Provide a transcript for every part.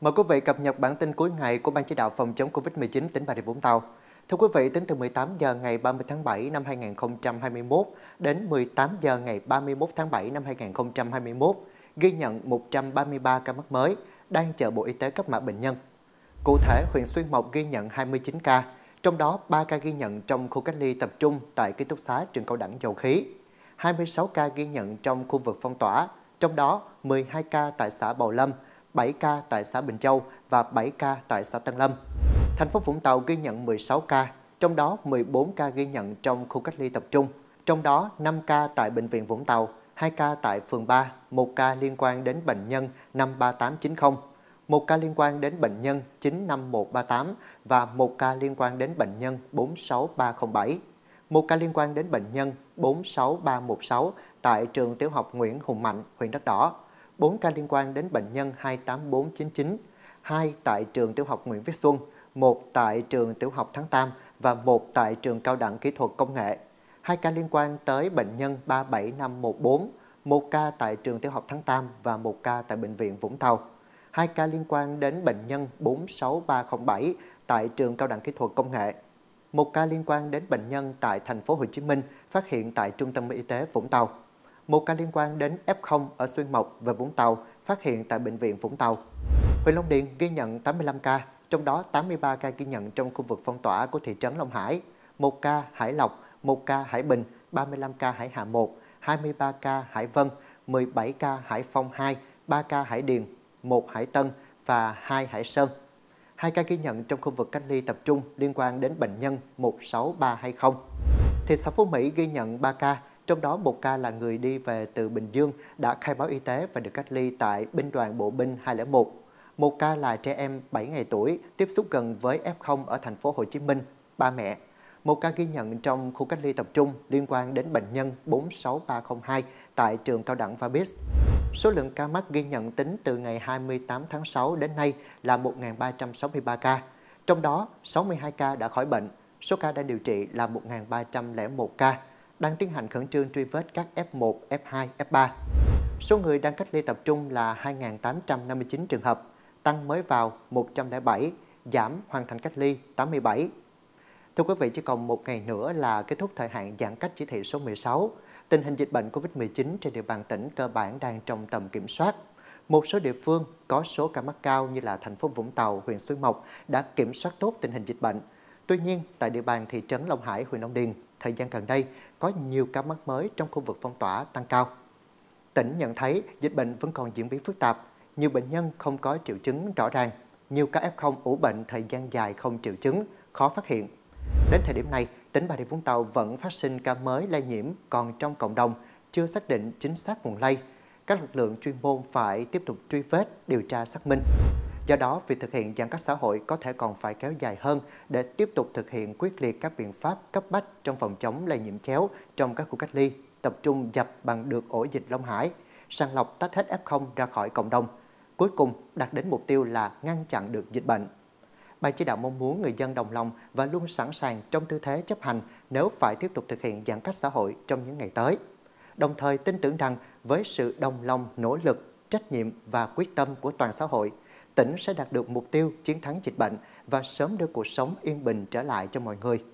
Mời quý vị cập nhật bản tin cuối ngày của Ban chỉ đạo phòng chống Covid-19 tỉnh Bà Rịa Vũng Tàu. Thưa quý vị, tính từ 18 giờ ngày 30 tháng 7 năm 2021 đến 18 giờ ngày 31 tháng 7 năm 2021, ghi nhận 133 ca mắc mới, đang chờ Bộ Y tế cấp mã bệnh nhân. Cụ thể, huyện Xuyên Mộc ghi nhận 29 ca, trong đó 3 ca ghi nhận trong khu cách ly tập trung tại ký túc xá trường cao đẳng dầu khí. 26 ca ghi nhận trong khu vực phong tỏa, trong đó 12 ca tại xã Bầu Lâm, 7 ca tại xã Bình Châu và 7 ca tại xã Tân Lâm. Thành phố Vũng Tàu ghi nhận 16 ca, trong đó 14 ca ghi nhận trong khu cách ly tập trung, trong đó 5 ca tại Bệnh viện Vũng Tàu, 2 ca tại phường 3, 1 ca liên quan đến bệnh nhân 53890, 1 ca liên quan đến bệnh nhân 95138 và 1 ca liên quan đến bệnh nhân 46307. 1 ca liên quan đến bệnh nhân 46316 tại trường tiểu học Nguyễn Hùng Mạnh, huyện Đất Đỏ. 4 ca liên quan đến bệnh nhân 28499, 2 tại trường tiểu học Nguyễn Viết Xuân, 1 tại trường tiểu học Thắng Tam và 1 tại trường cao đẳng kỹ thuật công nghệ. 2 ca liên quan tới bệnh nhân 37514, 1 ca tại trường tiểu học Thắng Tam và 1 ca tại bệnh viện Vũng Tàu. 2 ca liên quan đến bệnh nhân 46307 tại trường cao đẳng kỹ thuật công nghệ. Một ca liên quan đến bệnh nhân tại thành phố Hồ Chí Minh phát hiện tại Trung tâm Y tế Vũng Tàu. Một ca liên quan đến F0 ở Xuyên Mộc và Vũng Tàu phát hiện tại bệnh viện Vũng Tàu. Huyện Long Điền ghi nhận 85 ca, trong đó 83 ca ghi nhận trong khu vực phong tỏa của thị trấn Long Hải, 1 ca Hải Lộc, 1 ca Hải Bình, 35 ca Hải Hà 1, 23 ca Hải Vân, 17 ca Hải Phong 2, 3 ca Hải Điền, 1 Hải Tân và 2 Hải Sơn. Hai ca ghi nhận trong khu vực cách ly tập trung liên quan đến bệnh nhân 16320. Thị xã Phú Mỹ ghi nhận 3 ca, trong đó một ca là người đi về từ Bình Dương đã khai báo y tế và được cách ly tại binh đoàn bộ binh 201. Một ca là trẻ em 7 ngày tuổi tiếp xúc gần với F0 ở thành phố Hồ Chí Minh, ba mẹ. Một ca ghi nhận trong khu cách ly tập trung liên quan đến bệnh nhân 46302 tại trường cao đẳng Vabis. Số lượng ca mắc ghi nhận tính từ ngày 28 tháng 6 đến nay là 1.363 ca. Trong đó, 62 ca đã khỏi bệnh, số ca đang điều trị là 1.301 ca, đang tiến hành khẩn trương truy vết các F1, F2, F3. Số người đang cách ly tập trung là 2.859 trường hợp, tăng mới vào 107, giảm hoàn thành cách ly 87. Thưa quý vị, chỉ còn một ngày nữa là kết thúc thời hạn giãn cách chỉ thị số 16. Tình hình dịch bệnh COVID-19 trên địa bàn tỉnh cơ bản đang trong tầm kiểm soát. Một số địa phương có số ca mắc cao như là thành phố Vũng Tàu, huyện Xuyên Mộc đã kiểm soát tốt tình hình dịch bệnh. Tuy nhiên, tại địa bàn thị trấn Long Hải, huyện Long Điền, thời gian gần đây có nhiều ca mắc mới trong khu vực phong tỏa tăng cao. Tỉnh nhận thấy dịch bệnh vẫn còn diễn biến phức tạp, nhiều bệnh nhân không có triệu chứng rõ ràng, nhiều ca F0 ủ bệnh thời gian dài không triệu chứng, khó phát hiện. Đến thời điểm này, tỉnh Bà Rịa Vũng Tàu vẫn phát sinh ca mới lây nhiễm còn trong cộng đồng, chưa xác định chính xác nguồn lây. Các lực lượng chuyên môn phải tiếp tục truy vết, điều tra xác minh. Do đó, việc thực hiện giãn cách xã hội có thể còn phải kéo dài hơn để tiếp tục thực hiện quyết liệt các biện pháp cấp bách trong phòng chống lây nhiễm chéo trong các khu cách ly, tập trung dập bằng được ổ dịch Long Hải, sàng lọc tách hết F0 ra khỏi cộng đồng. Cuối cùng đạt đến mục tiêu là ngăn chặn được dịch bệnh. Ban chỉ đạo mong muốn người dân đồng lòng và luôn sẵn sàng trong tư thế chấp hành nếu phải tiếp tục thực hiện giãn cách xã hội trong những ngày tới. Đồng thời tin tưởng rằng với sự đồng lòng, nỗ lực, trách nhiệm và quyết tâm của toàn xã hội, tỉnh sẽ đạt được mục tiêu chiến thắng dịch bệnh và sớm đưa cuộc sống yên bình trở lại cho mọi người.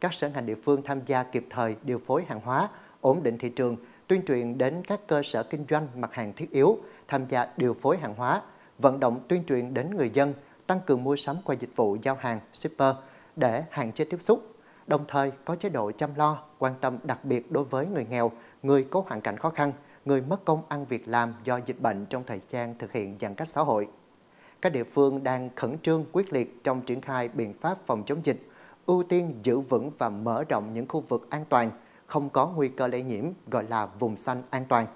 Các sở ngành địa phương tham gia kịp thời điều phối hàng hóa, ổn định thị trường, tuyên truyền đến các cơ sở kinh doanh mặt hàng thiết yếu, tham gia điều phối hàng hóa, vận động tuyên truyền đến người dân tăng cường mua sắm qua dịch vụ giao hàng shipper để hạn chế tiếp xúc, đồng thời có chế độ chăm lo, quan tâm đặc biệt đối với người nghèo, người có hoàn cảnh khó khăn, người mất công ăn việc làm do dịch bệnh trong thời gian thực hiện giãn cách xã hội. Các địa phương đang khẩn trương quyết liệt trong triển khai biện pháp phòng chống dịch, ưu tiên giữ vững và mở rộng những khu vực an toàn, không có nguy cơ lây nhiễm gọi là vùng xanh an toàn.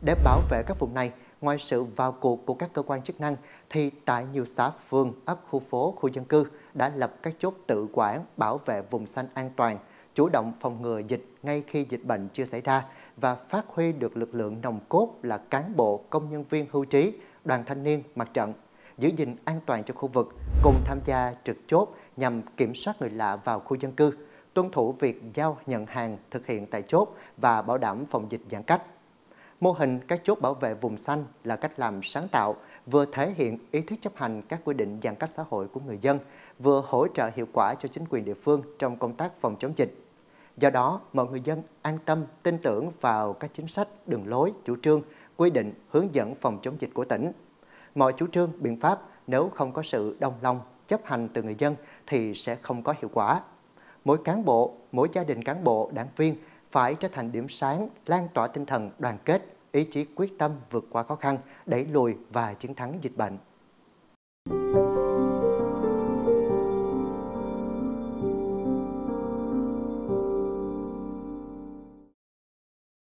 Để bảo vệ các vùng này, ngoài sự vào cuộc của các cơ quan chức năng, thì tại nhiều xã phường, ấp khu phố, khu dân cư đã lập các chốt tự quản bảo vệ vùng xanh an toàn, chủ động phòng ngừa dịch ngay khi dịch bệnh chưa xảy ra và phát huy được lực lượng nòng cốt là cán bộ, công nhân viên hưu trí, đoàn thanh niên, mặt trận, giữ gìn an toàn cho khu vực, cùng tham gia trực chốt nhằm kiểm soát người lạ vào khu dân cư, tuân thủ việc giao nhận hàng thực hiện tại chốt và bảo đảm phòng dịch giãn cách. Mô hình các chốt bảo vệ vùng xanh là cách làm sáng tạo vừa thể hiện ý thức chấp hành các quy định giãn cách xã hội của người dân, vừa hỗ trợ hiệu quả cho chính quyền địa phương trong công tác phòng chống dịch. Do đó, mọi người dân an tâm, tin tưởng vào các chính sách, đường lối, chủ trương, quy định, hướng dẫn phòng chống dịch của tỉnh. Mọi chủ trương, biện pháp nếu không có sự đồng lòng, chấp hành từ người dân thì sẽ không có hiệu quả. Mỗi cán bộ, mỗi gia đình cán bộ, đảng viên phải trở thành điểm sáng, lan tỏa tinh thần đoàn kết, ý chí quyết tâm vượt qua khó khăn, đẩy lùi và chiến thắng dịch bệnh.